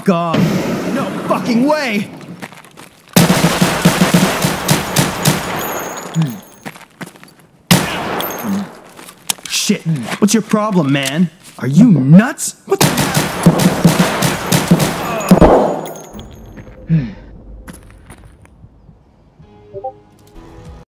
Fuck off! No fucking way! Shit, what's your problem, man? Are you nuts? What the?